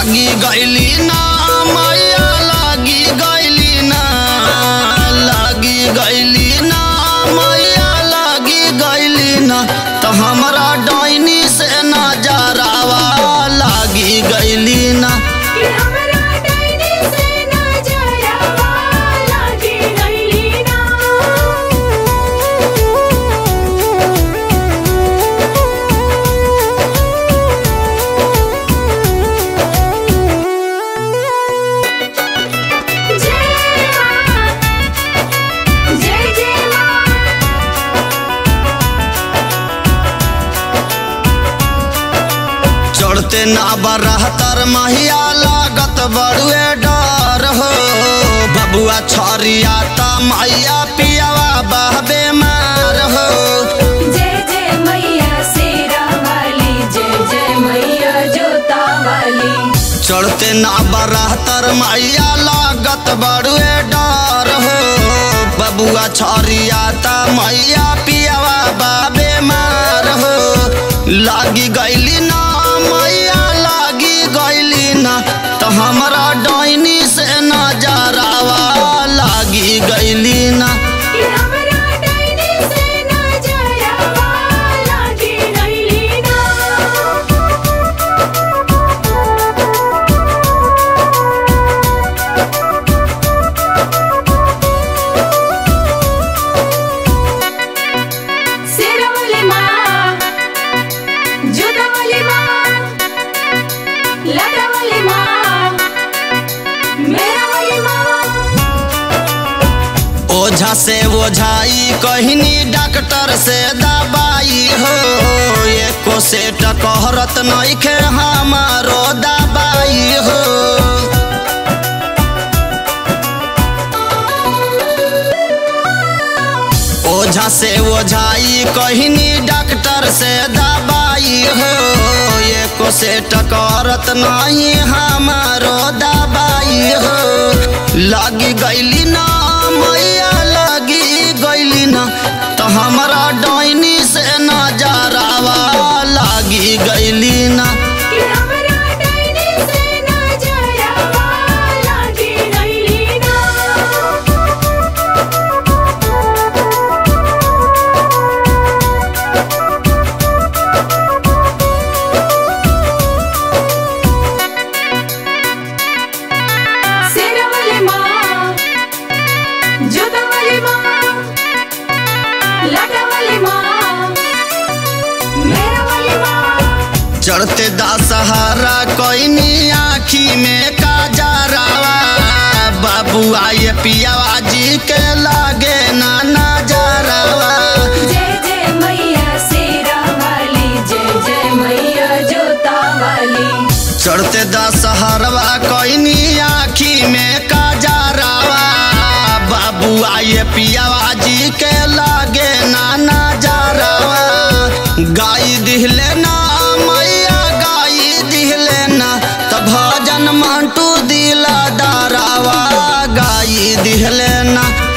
लागी गैली ना ना बरहतर महिया लागत बड़ुए डर हो। बबुआ छरिया ता मैया पियावा बहबे मार हो। जय जय मैया शेरा वाली जय जय मैया जोता वाली। चढ़ते ना बरहतर मैया लागत बड़ुए डर हो। बबुआ छरिया ता मैया पियावा बाबे मार हो। लागी गईली ओझा से ओझाई कहनी डॉक्टर से दवाई हो, एको सेट कहरत नइखे हमारो दवाई हो। ओझा से ओझाई कहनी डॉक्टर से दवाई हो, एको सेट करत नहीं हमारो दवाई हो, लगी गईली ना मैया औरते दा सहारा कोई आखी में का जा रहा बाबू आए पियावा जी के लागे नाना जा रहा चढ़ते दा सहारवा कोई नी आखी में का जा रहा बाबू आए पियावा जी के लागे नाना जा रहा गाई दिहले ना না